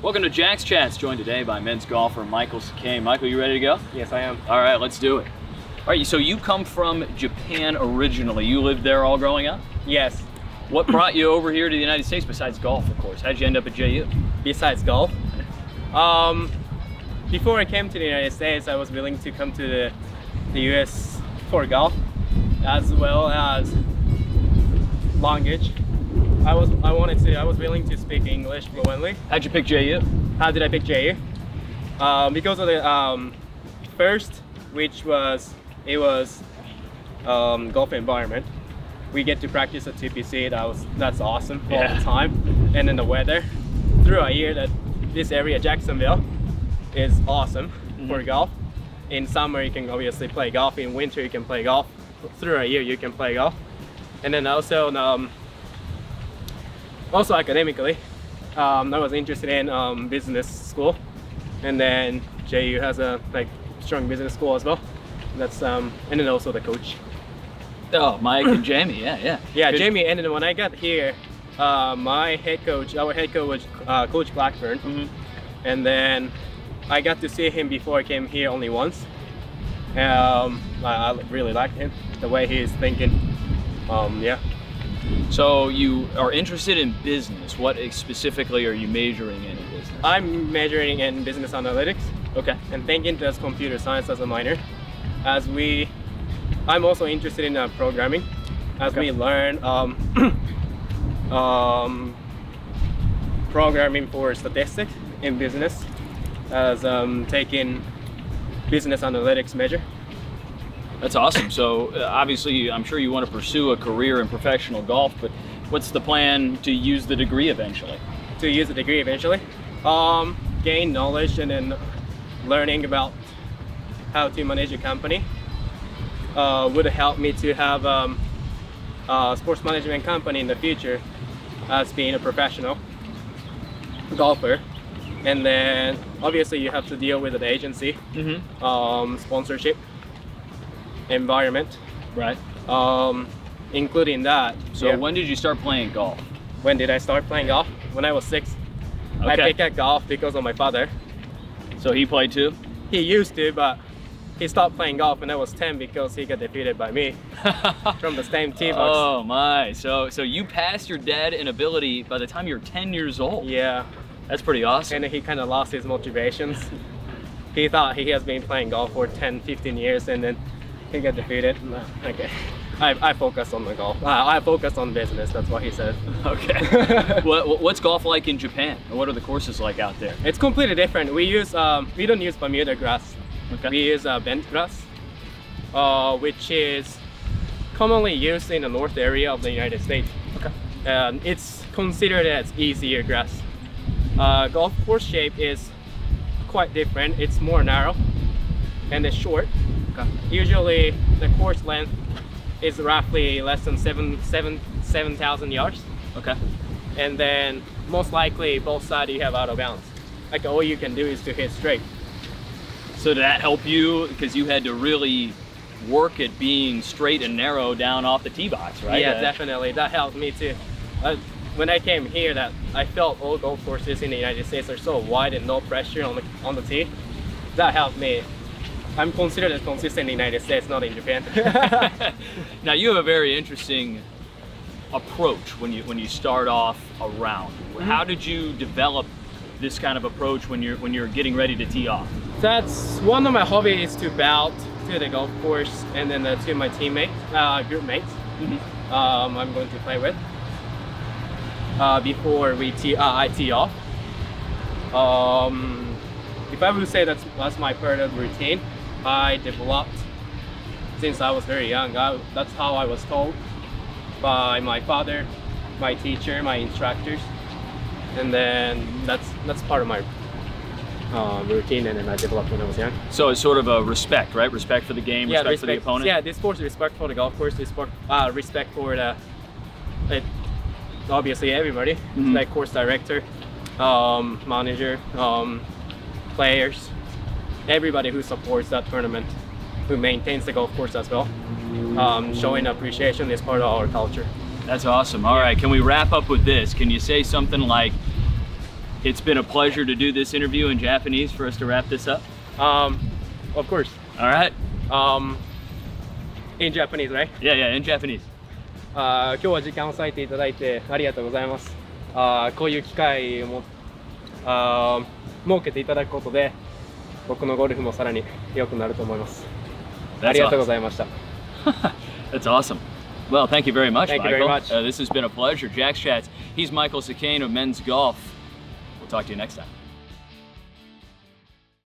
Welcome to Jax Chats, joined today by men's golfer Michael Sakane. Michael, you ready to go? Yes, I am. All right, let's do it. All right, so you come from Japan originally. You lived there all growing up? Yes. What brought you over here to the United States besides golf, of course? How'd you end up at JU? Besides golf, um, before I came to the United States, I was willing to come to the, the US for golf, as well as language. I was I wanted to I was willing to speak English fluently. How'd you pick JU? How did I pick JU? Um, because of the um, first, which was it was um, golf environment. We get to practice at TPC. That was that's awesome all Yeah. the time. And then the weather. Through a year that this area Jacksonville is awesome for Mhm. golf. In summer you can obviously play golf. In winter you can play golf. Through a year you can play golf. And then also um, also academically, um, I was interested in um, business school, and then JU has a like strong business school as well. That's um, and then also the coach. Oh, Mike and Jamie, yeah, yeah. Yeah, Good. Jamie. And then when I got here, uh, my head coach, our head coach was uh, Coach Blackburn, Mhm. and then I got to see him before I came here only once. Um, I, I really liked him, the way he is thinking. Um, yeah. So you are interested in business. What specifically are you majoring in in business? I'm majoring in business analytics. Okay. and thinking as computer science as a minor as we i'm also interested in uh, programming as Okay. we learn um, um, programming for statistics in business as um, taking business analytics major That's awesome. So uh, obviously, I'm sure you want to pursue a career in professional golf, but what's the plan to use the degree eventually? to use the degree eventually um, gain knowledge and then learning about how to manage a company uh, would help me to have um, a sports management company in the future as being a professional golfer and then obviously you have to deal with an agency Mm-hmm. um, sponsorship environment Right. um, including that So yeah. when did you start playing golf? when did I start playing golf when I was six I Okay. picked up golf because of my father So he played too. He used to, but he stopped playing golf when I was 10 because he got defeated by me from the same tee box. oh my! So so you passed your dad in ability by the time you're 10 years old. Yeah, That's pretty awesome. and he kind of lost his motivations. he thought he has been playing golf for 10, 15 years and then he got defeated. No, Okay. I, I focus on the golf. Uh, I focus on business, that's what he said. Okay. what, what- what's golf like in Japan? And what are the courses like out there? It's completely different. We use, um, we don't use Bermuda grass. Okay. We use uh, bent grass, uh, which is commonly used in the north area of the United States. Okay. and it's considered as easier grass. Uh, golf course shape is quite different. It's more narrow and it's short. Usually the course length is roughly less than seven, seven, 7,000 yards. Okay. And then most likely both sides you have out of bounds. Like all you can do is to hit straight. So did that help you because you had to really work at being straight and narrow down off the tee box, right? Yeah, Uh, definitely. That helped me too. Uh, when I came here, that I felt all golf courses in the United States are so wide and no pressure on the on the tee. That helped me. I'm considered as consistent in the United States, not in Japan. now you have a very interesting approach when you when you start off a round. Mm-hmm. How did you develop this kind of approach when you're when you're getting ready to tee off? That's one of my hobbies is to bout to the golf course and then uh, to my teammates, uh, group mates. Um, I'm going to play with uh, before we tee, uh, I tee off. Um, if I would say that's that's my part of routine, I developed since I was very young. I, that's how I was told by my father, my teacher, my instructors, and then that's that's part of my uh, routine, and then I developed when I was young. So it's sort of a respect, right? Respect for the game, respect, for the opponent. Yeah, this sports respect for the golf course, respect, uh, respect for the, it, obviously everybody, Mhm. like course director, um, manager, um, players, everybody who supports that tournament, who maintains the golf course as well. Um, showing appreciation is part of our culture. That's awesome. All right, can we wrap up with this? Can you say something like, it's been a pleasure to do this interview in Japanese for us to wrap this up? Um, of course. All right. Um, in Japanese, right? Yeah, yeah, in Japanese. Uh, あ今日は時間を割いていただいてありがとうございます。あこういう機会もあ設けていただくことで僕のゴルフもさらに良くなると思います。ありがとうございました。That's awesome. Well, thank you very much, thank Michael. You very much. Uh, this has been a pleasure. Jax Chats. He's Michael Sakane of Men's Golf. We'll talk to you next time.